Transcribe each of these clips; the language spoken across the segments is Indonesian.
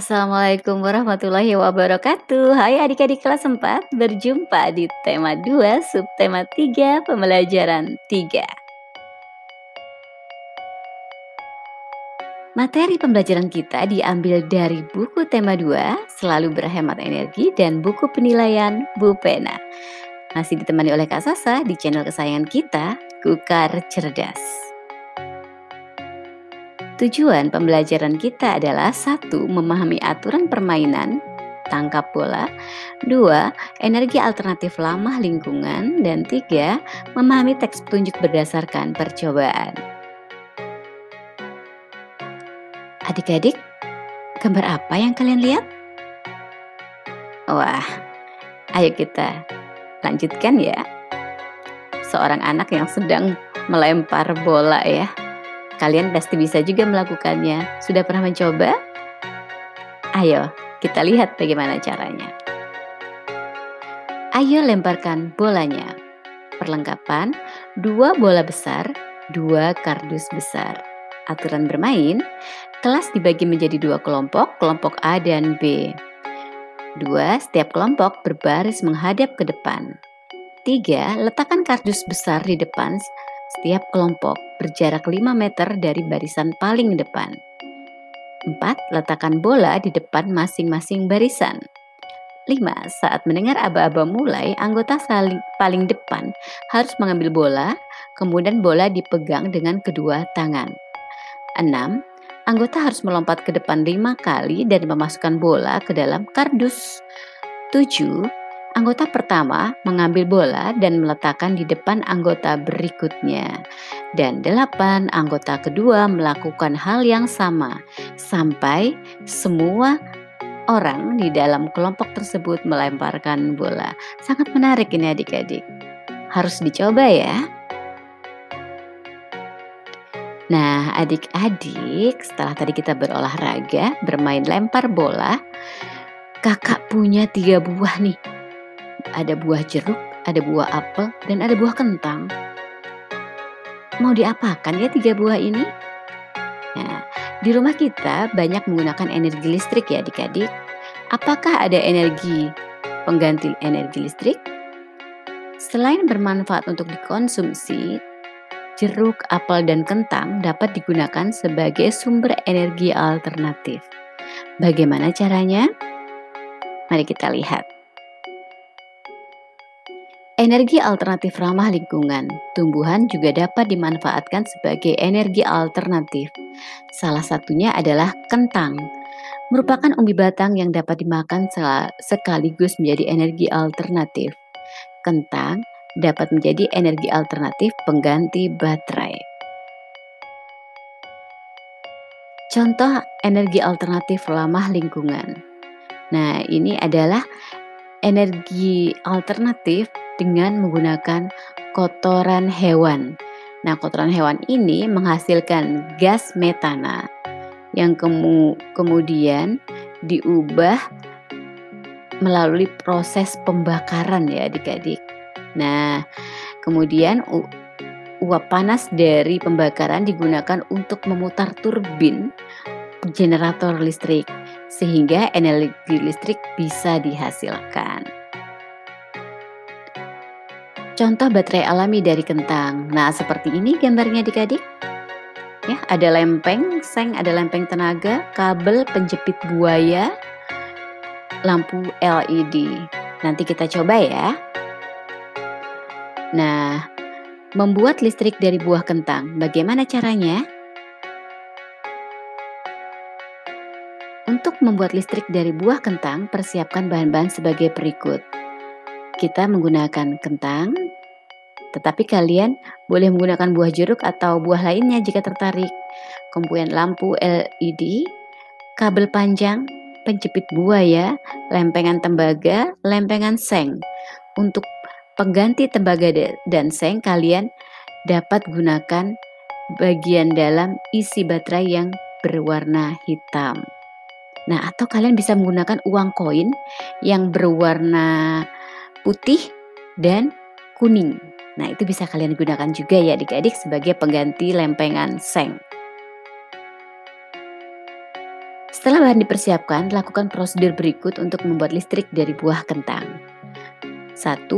Assalamualaikum warahmatullahi wabarakatuh. Hai adik-adik kelas 4 Berjumpa di tema 2 subtema 3 pembelajaran 3 Materi pembelajaran kita diambil dari buku tema 2 Selalu berhemat energi dan buku penilaian Bu Pena Masih ditemani oleh Kak Sasa di channel kesayangan kita Kukar Cerdas Tujuan pembelajaran kita adalah satu, memahami aturan permainan, tangkap bola, dua, energi alternatif lama lingkungan, dan tiga, memahami teks petunjuk berdasarkan percobaan. Adik-adik, gambar apa yang kalian lihat? Wah, ayo kita lanjutkan ya. Seorang anak yang sedang melempar bola ya Kalian pasti bisa juga melakukannya. Sudah pernah mencoba? Ayo, kita lihat bagaimana caranya. Ayo lemparkan bolanya. Perlengkapan, dua bola besar, dua kardus besar. Aturan bermain, kelas dibagi menjadi dua kelompok, kelompok A dan B. Dua, setiap kelompok berbaris menghadap ke depan. Tiga, letakkan kardus besar di depan setiap kelompok berjarak 5 meter dari barisan paling depan. 4. Letakkan bola di depan masing-masing barisan. 5. Saat mendengar aba-aba mulai, anggota saling paling depan harus mengambil bola, kemudian bola dipegang dengan kedua tangan. 6. Anggota harus melompat ke depan 5 kali dan memasukkan bola ke dalam kardus. 7 Anggota pertama mengambil bola dan meletakkan di depan anggota berikutnya. Dan delapan anggota kedua melakukan hal yang sama sampai semua orang di dalam kelompok tersebut melemparkan bola. Sangat menarik ini adik-adik. Harus dicoba ya. Nah, adik-adik, setelah tadi kita berolahraga, bermain lempar bola, kakak punya tiga buah nih ada buah jeruk, ada buah apel, dan ada buah kentang. Mau diapakan ya tiga buah ini? Nah, di rumah kita banyak menggunakan energi listrik ya adik-adik. Apakah ada energi pengganti energi listrik? Selain bermanfaat untuk dikonsumsi, jeruk, apel, dan kentang dapat digunakan sebagai sumber energi alternatif. Bagaimana caranya? Mari kita lihat. Energi alternatif ramah lingkungan. Tumbuhan juga dapat dimanfaatkan sebagai energi alternatif. Salah satunya adalah kentang. Merupakan umbi batang yang dapat dimakan sekaligus menjadi energi alternatif. Kentang dapat menjadi energi alternatif pengganti baterai. Contoh energi alternatif ramah lingkungan. Nah, ini adalah energi alternatif dengan menggunakan kotoran hewan. Nah, kotoran hewan ini menghasilkan gas metana yang kemu kemudian diubah melalui proses pembakaran ya adik-adik. Nah, kemudian uap panas dari pembakaran digunakan untuk memutar turbin generator listrik sehingga energi listrik bisa dihasilkan. Contoh baterai alami dari kentang. Nah, seperti ini gambarnya adik-adik. Ya, ada lempeng seng, ada lempeng tenaga, kabel penjepit buaya, lampu LED. Nanti kita coba ya. Nah, membuat listrik dari buah kentang. Bagaimana caranya? Untuk membuat listrik dari buah kentang, persiapkan bahan-bahan sebagai berikut. Kita menggunakan kentang, tetapi kalian boleh menggunakan buah jeruk atau buah lainnya jika tertarik. Kemudian lampu LED, kabel panjang, penjepit buaya, lempengan tembaga, lempengan seng. Untuk pengganti tembaga dan seng kalian dapat gunakan bagian dalam isi baterai yang berwarna hitam. Nah, atau kalian bisa menggunakan uang koin yang berwarna putih dan kuning. Nah, itu bisa kalian gunakan juga ya adik-adik sebagai pengganti lempengan seng. Setelah bahan dipersiapkan, lakukan prosedur berikut untuk membuat listrik dari buah kentang. 1.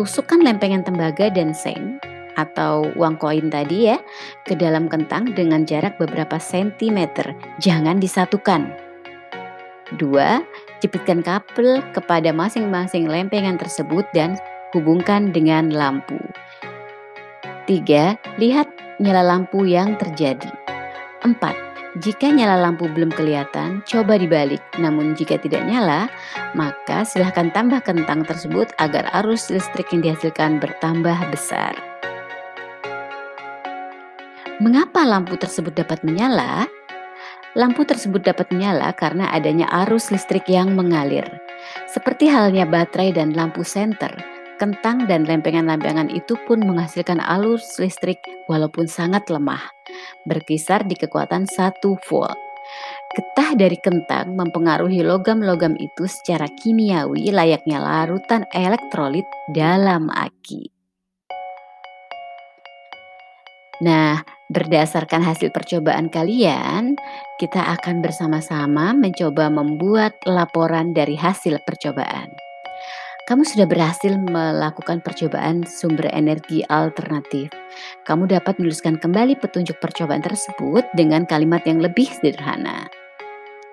Tusukkan lempengan tembaga dan seng atau uang koin tadi ya ke dalam kentang dengan jarak beberapa sentimeter. Jangan disatukan. 2. Jepitkan kabel kepada masing-masing lempengan tersebut dan hubungkan dengan lampu. 3. Lihat nyala lampu yang terjadi. 4 jika nyala lampu belum kelihatan, coba dibalik. Namun jika tidak nyala, maka silahkan tambah kentang tersebut agar arus listrik yang dihasilkan bertambah besar. Mengapa lampu tersebut dapat menyala? Lampu tersebut dapat menyala karena adanya arus listrik yang mengalir. Seperti halnya baterai dan lampu senter, kentang dan lempengan-lempengan itu pun menghasilkan arus listrik walaupun sangat lemah berkisar di kekuatan 1 volt. Getah dari kentang mempengaruhi logam-logam itu secara kimiawi layaknya larutan elektrolit dalam aki. Nah, berdasarkan hasil percobaan kalian, kita akan bersama-sama mencoba membuat laporan dari hasil percobaan kamu sudah berhasil melakukan percobaan sumber energi alternatif. Kamu dapat menuliskan kembali petunjuk percobaan tersebut dengan kalimat yang lebih sederhana.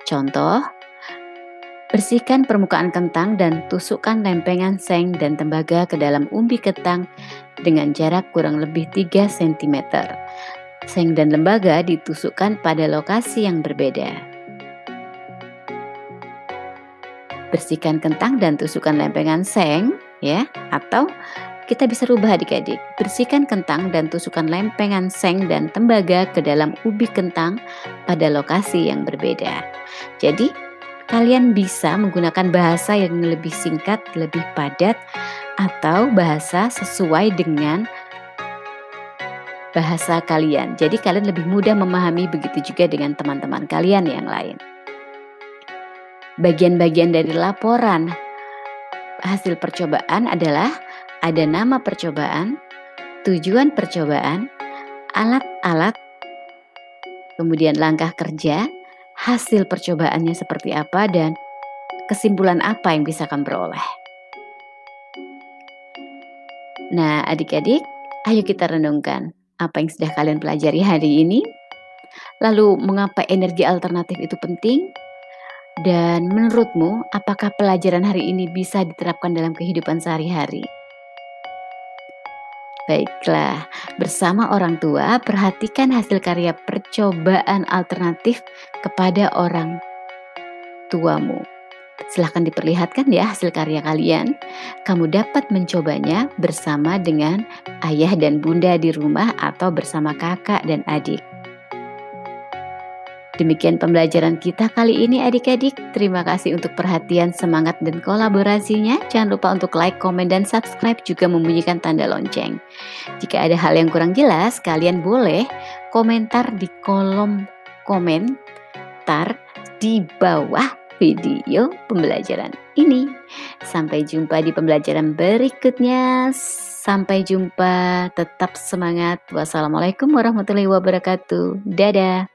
Contoh, bersihkan permukaan kentang dan tusukkan lempengan seng dan tembaga ke dalam umbi kentang dengan jarak kurang lebih 3 cm. Seng dan lembaga ditusukkan pada lokasi yang berbeda. bersihkan kentang dan tusukkan lempengan seng ya atau kita bisa rubah adik-adik. Bersihkan kentang dan tusukkan lempengan seng dan tembaga ke dalam ubi kentang pada lokasi yang berbeda. Jadi, kalian bisa menggunakan bahasa yang lebih singkat, lebih padat, atau bahasa sesuai dengan bahasa kalian. Jadi, kalian lebih mudah memahami, begitu juga dengan teman-teman kalian yang lain bagian-bagian dari laporan hasil percobaan adalah ada nama percobaan, tujuan percobaan, alat-alat, kemudian langkah kerja, hasil percobaannya seperti apa, dan kesimpulan apa yang bisa kamu peroleh. Nah, adik-adik, ayo kita renungkan apa yang sudah kalian pelajari hari ini. Lalu, mengapa energi alternatif itu penting? Dan menurutmu, apakah pelajaran hari ini bisa diterapkan dalam kehidupan sehari-hari? Baiklah, bersama orang tua, perhatikan hasil karya percobaan alternatif kepada orang tuamu. Silahkan diperlihatkan ya hasil karya kalian. Kamu dapat mencobanya bersama dengan ayah dan bunda di rumah atau bersama kakak dan adik. Demikian pembelajaran kita kali ini adik-adik. Terima kasih untuk perhatian, semangat, dan kolaborasinya. Jangan lupa untuk like, komen, dan subscribe juga membunyikan tanda lonceng. Jika ada hal yang kurang jelas, kalian boleh komentar di kolom komentar di bawah video pembelajaran ini. Sampai jumpa di pembelajaran berikutnya. Sampai jumpa, tetap semangat. Wassalamualaikum warahmatullahi wabarakatuh. Dadah.